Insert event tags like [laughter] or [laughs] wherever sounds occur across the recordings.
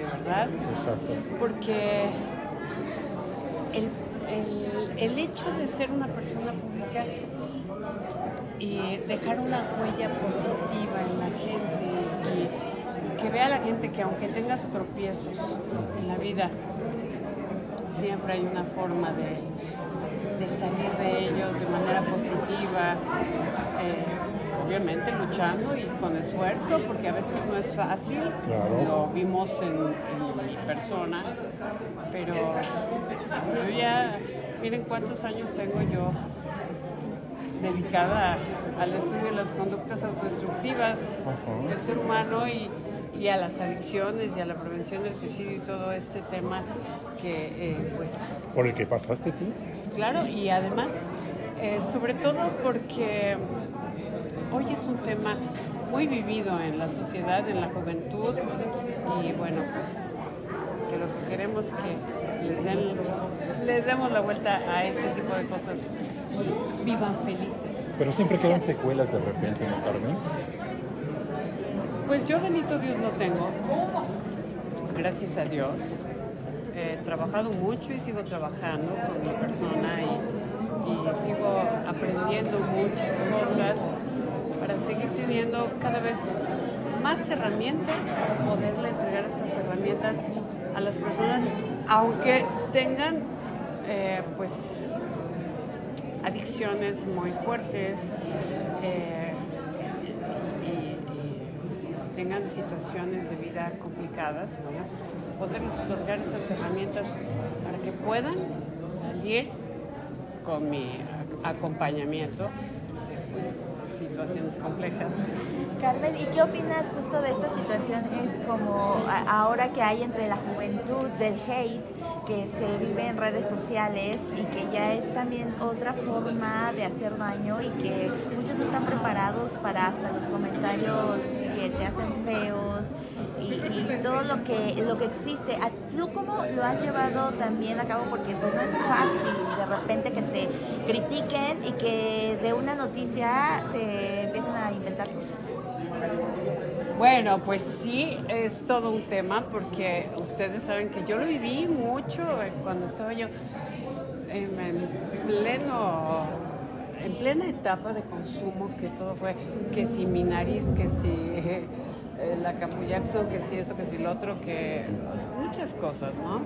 gente, ¿verdad? Exacto. Porque el, el- el hecho de ser una persona pública y dejar una huella positiva en la gente y que vea la gente que aunque tengas tropiezos en la vida, siempre hay una forma de, de salir de ellos de manera positiva, eh, obviamente luchando y con esfuerzo, porque a veces no es fácil, Claro. lo vimos en, en mi persona, pero yo ya, miren cuántos años tengo yo dedicada al estudio de las conductas autodestructivas del ser humano y, y a las adicciones y a la prevención del suicidio y todo este tema que eh, pues ¿Por el que pasaste tú? pues, claro y además eh, sobre todo porque es un tema muy vivido en la sociedad, en la juventud y bueno pues que lo que queremos es que les den les demos la vuelta a ese tipo de cosas y vivan felices. Pero siempre quedan secuelas de repente, ¿no, Carmen? Pues yo, bendito Dios, no tengo. Gracias a Dios. He trabajado mucho y sigo trabajando con mi persona y, y sigo aprendiendo muchas cosas para seguir teniendo cada vez más herramientas, poderle entregar esas herramientas a las personas, aunque tengan eh, pues adicciones muy fuertes eh, y, tengan situaciones de vida complicadas, bueno, pues, poderles otorgar esas herramientas para que puedan salir con mi ac- acompañamiento pues, situaciones complejas. Carmen, ¿y qué opinas justo de esta situación? Es como ahora que hay entre la juventud del hate que se vive en redes sociales y que ya es también otra forma de hacer daño y que muchos no están preparados para hasta los comentarios que te hacen feos y, todo lo que lo que existe. ¿A ¿Tú cómo lo has llevado también a cabo? Porque pues no es fácil de repente que te critiquen y que de una noticia te empiecen a inventar cosas. Bueno, pues sí, es todo un tema porque ustedes saben que yo lo viví mucho eh, cuando estaba yo en, en pleno, en plena etapa de consumo, que todo fue que si mi nariz, que si [laughs] eh, la Capullaxo, que si esto, que si lo otro, que muchas cosas, ¿no?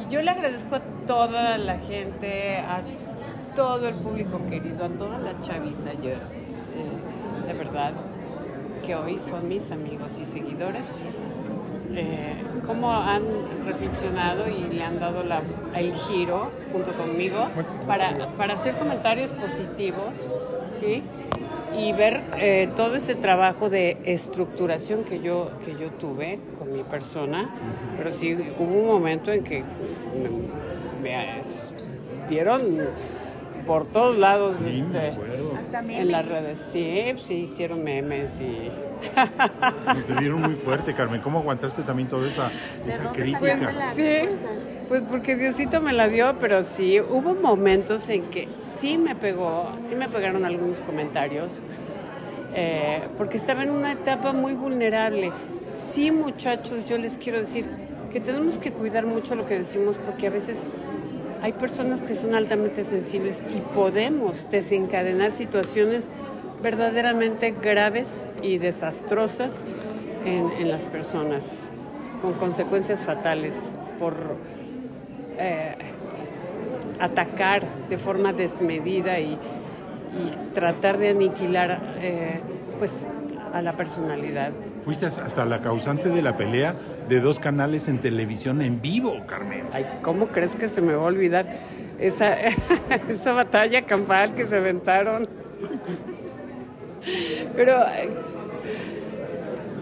Y yo le agradezco a toda la gente, a todo el público querido, a toda la chaviza, yo, eh, de verdad, que hoy son mis amigos y seguidores, eh, cómo han reflexionado y le han dado la- el giro junto conmigo para, para hacer comentarios positivos, ¿sí? Y ver eh, todo ese trabajo de estructuración que yo, que yo tuve con mi persona, pero sí hubo un momento en que me, dieron por todos lados Sí, este, Hasta en las redes, sí, sí hicieron memes y... Te dieron muy fuerte, Carmen. ¿Cómo aguantaste también toda esa, esa crítica? la- Sí, pues porque Diosito me la dio, pero sí, hubo momentos en que sí me pegó, sí me pegaron algunos comentarios, eh, porque estaba en una etapa muy vulnerable. Sí, muchachos, yo les quiero decir que tenemos que cuidar mucho lo que decimos, porque a veces hay personas que son altamente sensibles y podemos desencadenar situaciones verdaderamente graves y desastrosas en, las personas, con consecuencias fatales por eh, atacar de forma desmedida y, y tratar de aniquilar eh, pues, a la personalidad. Fuiste hasta la causante de la pelea de dos canales en televisión en vivo, Carmen. Ay, ¿cómo crees que se me va a olvidar esa, [laughs] esa batalla campal que se aventaron? Pero eh,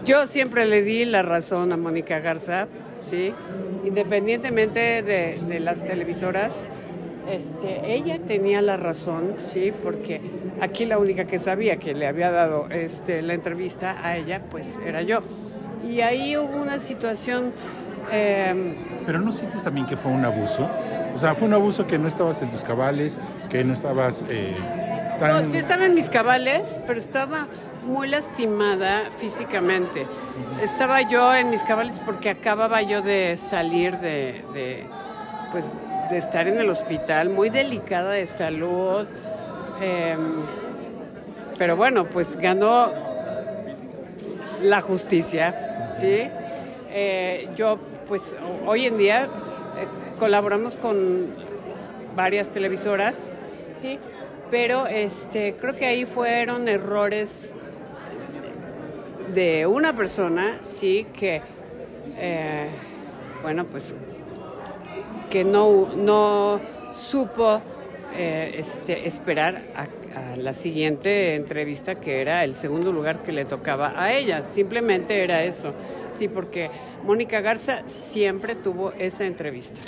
yo siempre le di la razón a Mónica Garza, ¿sí? Independientemente de, de las televisoras, este, ella tenía la razón, ¿sí? Porque aquí la única que sabía que le había dado este, la entrevista a ella, pues era yo. Y ahí hubo una situación... eh, Pero ¿no sientes también que fue un abuso? O sea, fue un abuso que no estabas en tus cabales, que no estabas eh, tan... No, sí estaba en mis cabales, pero estaba muy lastimada físicamente. Estaba yo en mis cabales porque acababa yo de salir de, de, pues, de estar en el hospital, muy delicada de salud. Em, pero bueno, pues ganó la justicia, ¿sí? Eh, yo, pues hoy en día eh, colaboramos con varias televisoras, ¿sí? Pero este, creo que ahí fueron errores de una persona, sí, que, eh, bueno, pues, que no, no supo este, esperar a, a, la siguiente entrevista, que era el segundo lugar que le tocaba a ella. Simplemente era eso, sí, porque Mónica Garza siempre tuvo esa entrevista.